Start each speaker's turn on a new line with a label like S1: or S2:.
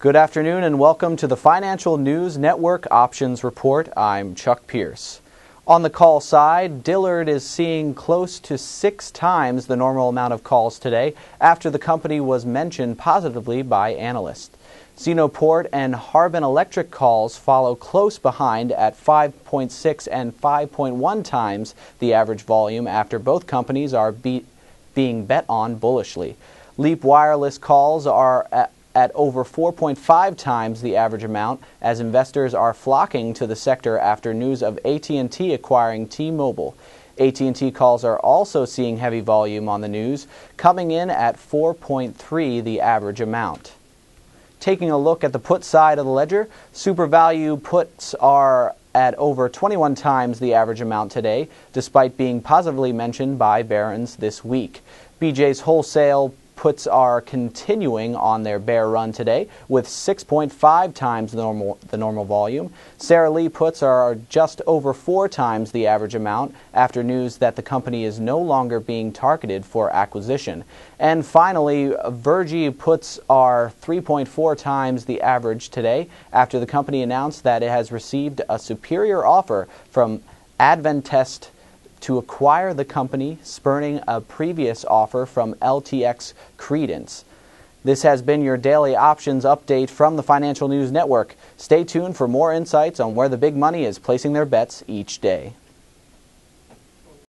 S1: Good afternoon and welcome to the Financial News Network Options Report. I'm Chuck Pierce. On the call side, Dillard is seeing close to six times the normal amount of calls today after the company was mentioned positively by analysts. XenoPort and Harbin Electric calls follow close behind at 5.6 and 5.1 times the average volume after both companies are be being bet on bullishly. Leap Wireless calls are at over 4.5 times the average amount as investors are flocking to the sector after news of AT&T acquiring T-Mobile. AT&T calls are also seeing heavy volume on the news, coming in at 4.3 the average amount. Taking a look at the put side of the ledger, SuperValu puts are at over 21 times the average amount today, despite being positively mentioned by Barron's this week. BJ's wholesale puts are continuing on their bear run today with 6.5 times the normal, the normal volume. Sara Lee puts are just over four times the average amount after news that the company is no longer being targeted for acquisition. And finally, Verigy puts are 3.4 times the average today after the company announced that it has received a superior offer from Advantest to acquire the company, spurning a previous offer from LTX Credence. This has been your daily options update from the Financial News Network. Stay tuned for more insights on where the big money is placing their bets each day.